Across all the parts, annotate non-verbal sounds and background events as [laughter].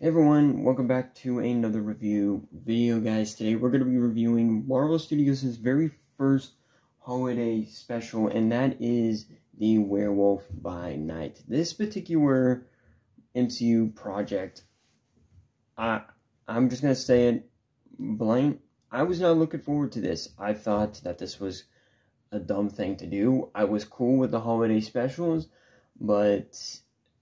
Hey everyone, welcome back to another review video guys. Today we're going to be reviewing Marvel Studios' very first holiday special and that is The Werewolf by Night. This particular MCU project, I, I'm just going to say it blank, I was not looking forward to this. I thought that this was a dumb thing to do. I was cool with the holiday specials, but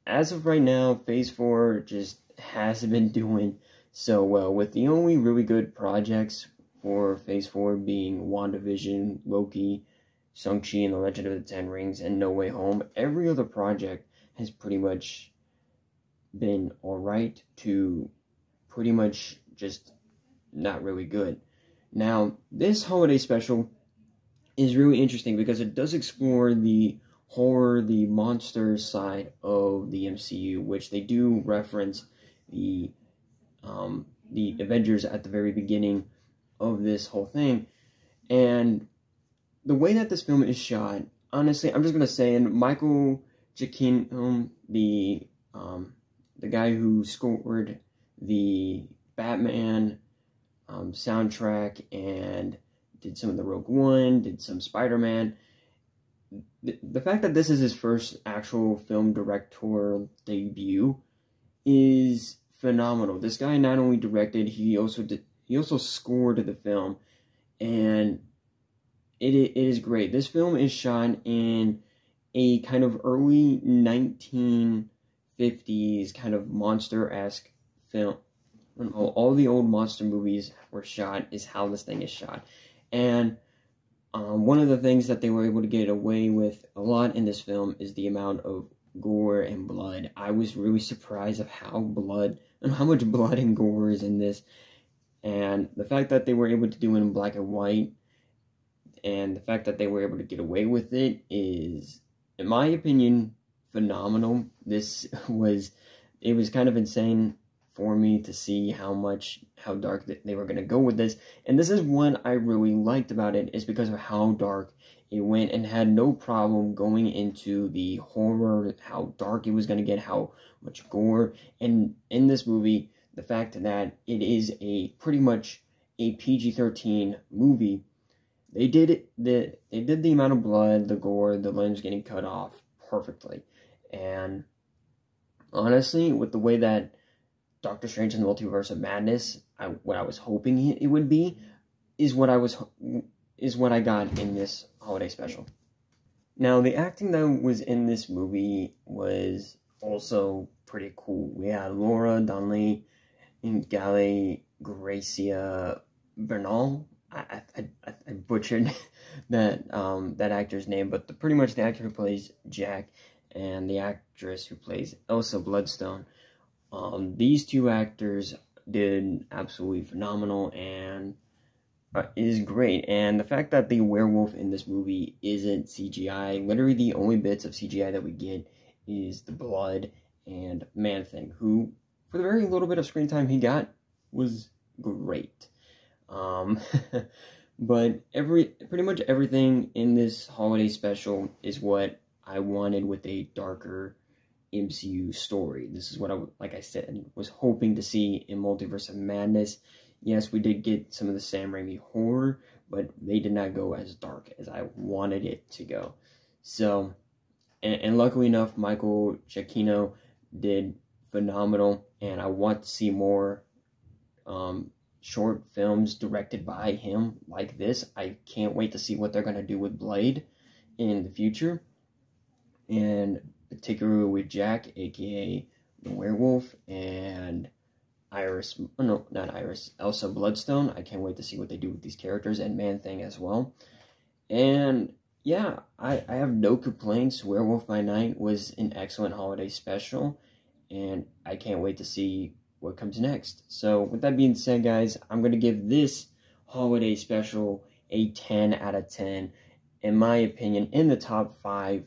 as of right now, Phase 4 just hasn't been doing so well, with the only really good projects for Phase 4 being WandaVision, Loki, Shang-Chi and the Legend of the Ten Rings, and No Way Home. Every other project has pretty much been alright to pretty much just not really good. Now, this holiday special is really interesting because it does explore the horror, the monster side of the MCU, which they do reference the um, the Avengers at the very beginning of this whole thing, and the way that this film is shot, honestly, I'm just gonna say, and Michael Giacchino, the um, the guy who scored the Batman um, soundtrack and did some of the Rogue One, did some Spider Man. The, the fact that this is his first actual film director debut is phenomenal. This guy not only directed, he also did, he also scored the film, and it it is great. This film is shot in a kind of early 1950s kind of monster esque film. All the old monster movies were shot is how this thing is shot, and um, one of the things that they were able to get away with a lot in this film is the amount of gore and blood. I was really surprised of how blood and [laughs] how much blood and gore is in this. And the fact that they were able to do it in black and white and the fact that they were able to get away with it is in my opinion phenomenal. This [laughs] was it was kind of insane for me to see how much how dark they were going to go with this. And this is what i really liked about it is because of how dark it went and had no problem going into the horror how dark it was going to get how much gore. And in this movie the fact that it is a pretty much a pg-13 movie they did the they did the amount of blood the gore the limbs getting cut off perfectly. And honestly with the way that Doctor Strange and the Multiverse of Madness, I, what I was hoping it would be, is what I was is what I got in this holiday special. Now, the acting that was in this movie was also pretty cool. We had Laura Donnelly Gael Garcia Bernal. I, I, I, I butchered [laughs] that um, that actor's name, but the, pretty much the actor who plays Jack and the actress who plays Elsa Bloodstone um, these two actors did absolutely phenomenal and uh, is great. And the fact that the werewolf in this movie isn't CGI, literally the only bits of CGI that we get is the blood and Man Thing, who, for the very little bit of screen time he got, was great. Um, [laughs] but every pretty much everything in this holiday special is what I wanted with a darker MCU story. This is what I, like I said, was hoping to see in Multiverse of Madness. Yes, we did get some of the Sam Raimi horror, but they did not go as dark as I wanted it to go. So, and, and luckily enough, Michael Giacchino did phenomenal, and I want to see more um, short films directed by him like this. I can't wait to see what they're going to do with Blade in the future. And particularly with Jack, aka the werewolf, and Iris, oh no, not Iris, Elsa Bloodstone. I can't wait to see what they do with these characters, and Man Thing as well. And yeah, I, I have no complaints. Werewolf by Night was an excellent holiday special, and I can't wait to see what comes next. So, with that being said, guys, I'm going to give this holiday special a 10 out of 10. In my opinion, in the top 5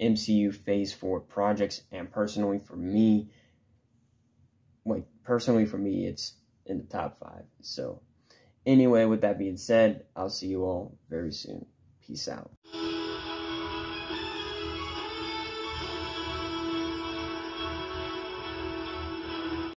MCU Phase 4 projects, and personally for me, like, personally for me, it's in the top 5. So, anyway, with that being said, I'll see you all very soon. Peace out.